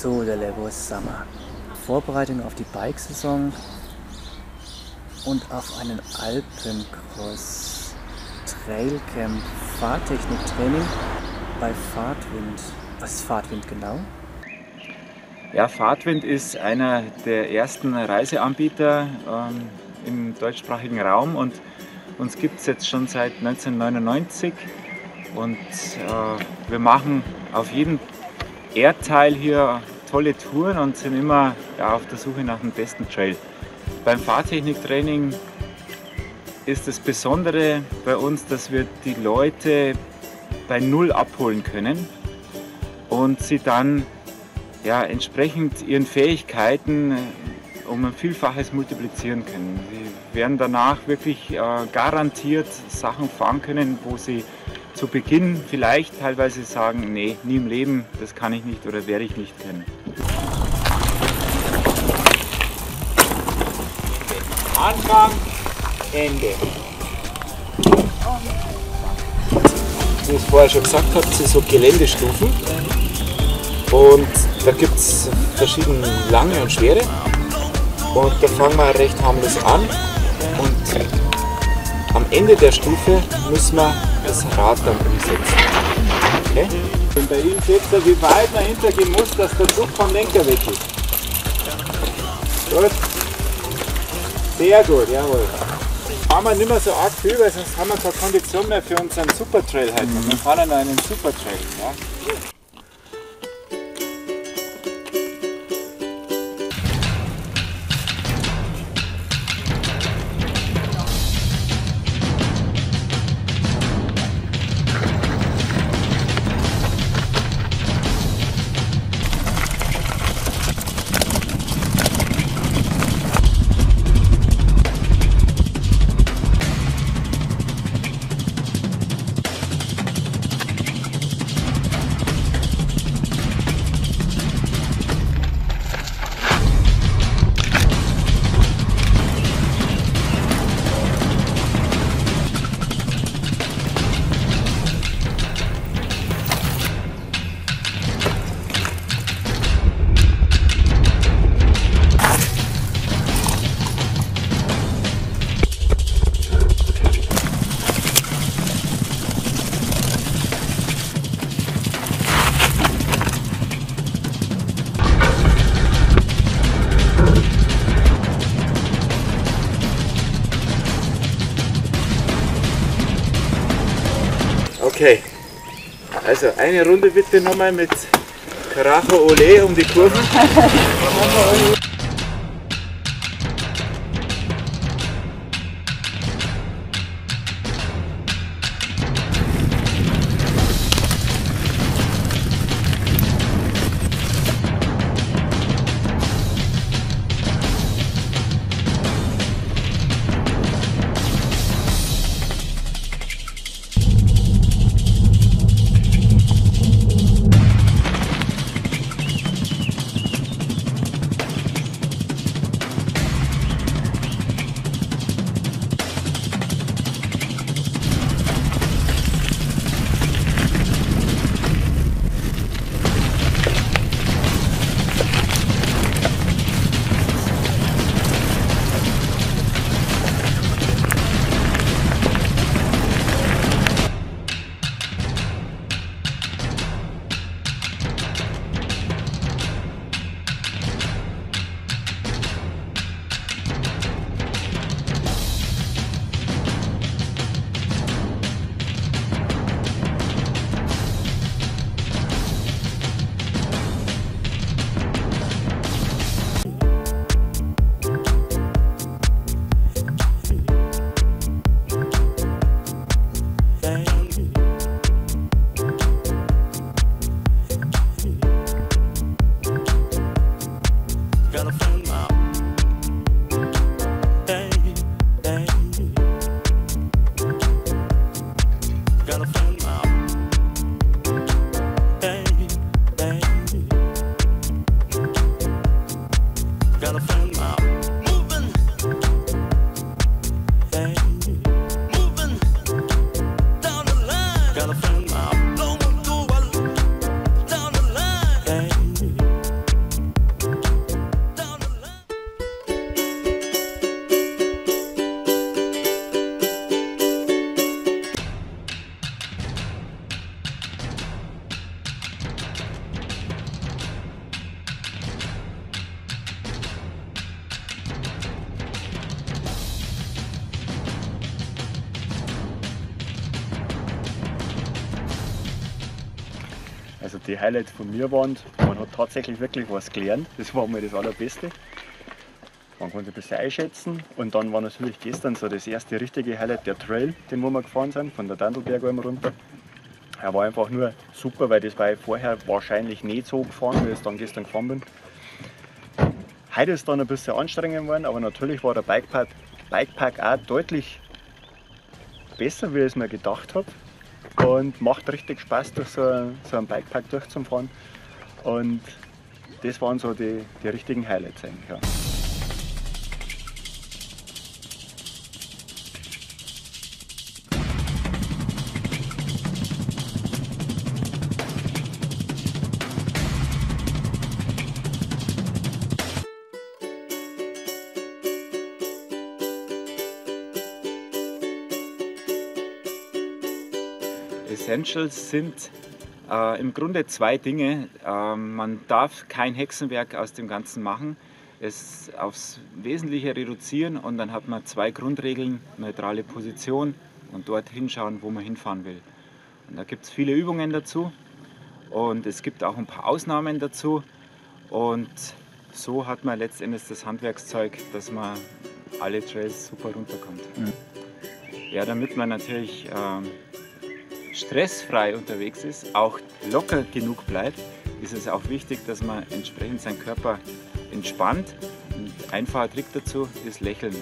So, der Level Summer. Vorbereitung auf die Bikesaison und auf einen Alpencross. Trailcamp, Fahrtechniktraining bei Fahrtwind. Was ist Fahrtwind genau? Ja, Fahrtwind ist einer der ersten Reiseanbieter ähm, im deutschsprachigen Raum und uns gibt es jetzt schon seit 1999 und äh, wir machen auf jedem Erdteil hier tolle Touren und sind immer ja, auf der Suche nach dem besten Trail. Beim Fahrtechniktraining ist das Besondere bei uns, dass wir die Leute bei Null abholen können und sie dann ja, entsprechend ihren Fähigkeiten um ein Vielfaches multiplizieren können. Sie werden danach wirklich äh, garantiert Sachen fahren können, wo sie zu Beginn vielleicht teilweise sagen, nee, nie im Leben, das kann ich nicht oder werde ich nicht können. Anfang, Ende. Wie ich vorher schon gesagt habe, sind so Geländestufen. Und da gibt es verschiedene lange und schwere. Und da fangen wir recht harmlos an. Und am Ende der Stufe müssen wir das dann umsetzen. Okay? Und bei ihm seht ihr, wie weit man hintergehen muss, dass der Druck vom Lenker weg ist. Gut. Sehr gut, jawohl. Fahren wir nicht mehr so arg viel, weil sonst haben wir keine Kondition mehr für unseren Supertrail heute. Wir fahren ja noch einen Supertrail. Ja? Also eine Runde bitte nochmal mit Carajo Ole um die Kurven. out. Die Highlights von mir waren. Man hat tatsächlich wirklich was gelernt. Das war mir das Allerbeste. Man konnte ein bisschen einschätzen. Und dann war natürlich gestern so das erste richtige Highlight, der Trail, den wir gefahren sind, von der Dandelberg runter. Er war einfach nur super, weil das war ich vorher wahrscheinlich nicht so gefahren, wie ich es dann gestern gefahren bin. Heute ist dann ein bisschen anstrengend geworden, aber natürlich war der Bikepark, Bikepark auch deutlich besser, wie ich es mir gedacht habe. Und macht richtig Spaß, durch so, so einen Bikepark durchzufahren. Und das waren so die, die richtigen Highlights eigentlich. Ja. Essentials sind äh, im Grunde zwei Dinge. Äh, man darf kein Hexenwerk aus dem Ganzen machen, es aufs Wesentliche reduzieren und dann hat man zwei Grundregeln, neutrale Position und dort hinschauen, wo man hinfahren will. Und da gibt es viele Übungen dazu und es gibt auch ein paar Ausnahmen dazu und so hat man letztendlich das Handwerkszeug, dass man alle Trails super runterkommt. Mhm. Ja, damit man natürlich ähm, stressfrei unterwegs ist, auch locker genug bleibt, ist es auch wichtig, dass man entsprechend seinen Körper entspannt. Ein einfacher Trick dazu ist Lächeln.